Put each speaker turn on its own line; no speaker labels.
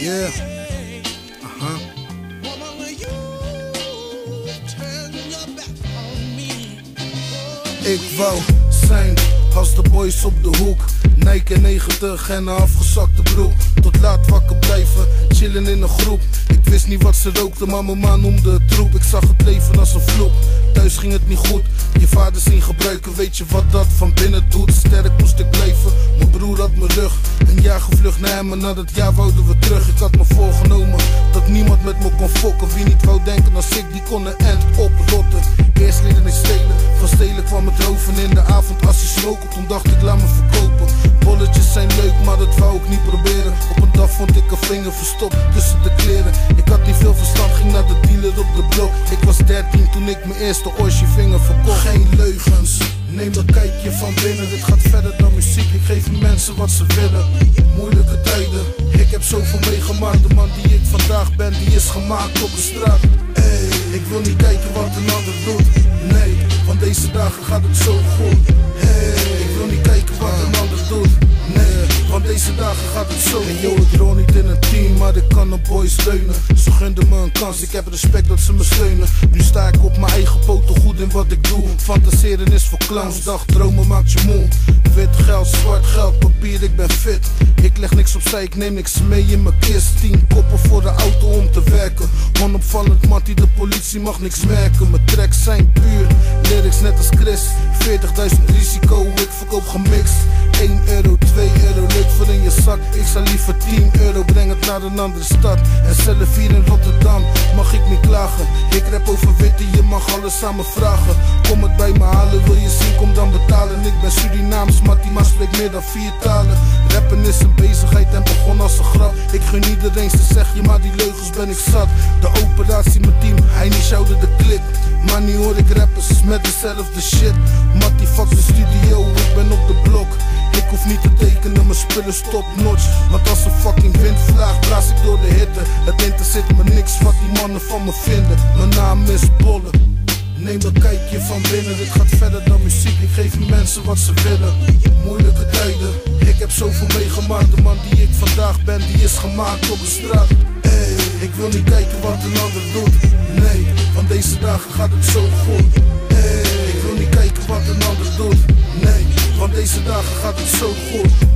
Yeah. Aha. Ik wou zijn als de boys op de hoek. Nike 90 en een afgezakte broek. Tot laat wakker blijven, chillen in een groep. Ik wist niet wat ze rookte, maar mijn man noemde het troep. Ik zag het leven als een vloek. Thuis ging het niet goed. Je vader zien gebruiken, weet je wat dat van binnen doet? Sterk jaar gevlucht naar en na dat jaar wouden we terug. Ik had me voorgenomen dat niemand met me kon fokken. Wie niet wou denken als ik, die kon een end oprotten. Eerst leerde ik stelen, van stelen kwam het roven in de avond als je smoken. Toen dacht ik laat me verkopen. Bolletjes zijn leuk, maar dat wou ik niet proberen. Op een dag vond ik een vinger verstopt tussen de kleren. Ik had niet veel verstand, ging naar de dealer op de blok. Ik was 13 toen ik mijn eerste Oishi vinger verkocht. Geen leugens, neem een kijkje van binnen. Dit gaat verder dan wat ze willen. Moeilijke tijden, ik heb zoveel meegemaakt. De man die ik vandaag ben, die is gemaakt op de straat. Ey, ik wil niet kijken wat een ander doet. Nee, want deze dagen gaat het zo goed. Gaat het zo En yo, ik rol niet in een team, maar ik kan op boys steunen. Ze gunden me een kans, ik heb respect dat ze me steunen. Nu sta ik op mijn eigen poten goed in wat ik doe. Fantaseren is voor clowns, dagdromen maakt je moe. Wit geld, zwart geld, papier, ik ben fit. Ik leg niks opzij, ik neem niks mee in mijn kist. Tien koppen voor de auto om te werken. Onopvallend mattie, de politie mag niks merken. Mijn tracks zijn puur, lyrics net als Chris. 40.000 risico, ik verkoop gemixt. 1 euro, 2 euro, zal liever 10 euro, breng het naar een andere stad. En zelf hier in Rotterdam mag ik niet klagen. Ik rap over witte, je mag alles me vragen. Kom het bij me halen, wil je zien, kom dan betalen. Ik ben Surinaams, Mattie, maar spreek meer dan vier talen. Rappen is een bezigheid en begon als een grap. Ik gun iedereen, ze zeg je, maar die leugens ben ik zat. De operatie, mijn team, hij niet sjouwde de clip. Maar nu hoor ik rappers met dezelfde shit. Mattie, fuck de studio, ik ben op de blok. Stop notch. Want als een fucking wind vlaagt, blaas ik door de hitte. Het interesseert me niks wat die mannen van me vinden. Mijn naam is Bolle. Neem een kijkje van binnen, dit gaat verder dan muziek. Ik geef mensen wat ze willen. Moeilijke tijden, ik heb zoveel meegemaakt. De man die ik vandaag ben, die is gemaakt op de straat. Ey, ik wil niet kijken wat een ander doet. Nee, van deze dagen gaat het zo goed. Ey, ik wil niet kijken wat een ander doet. Nee, van deze dagen gaat het zo goed.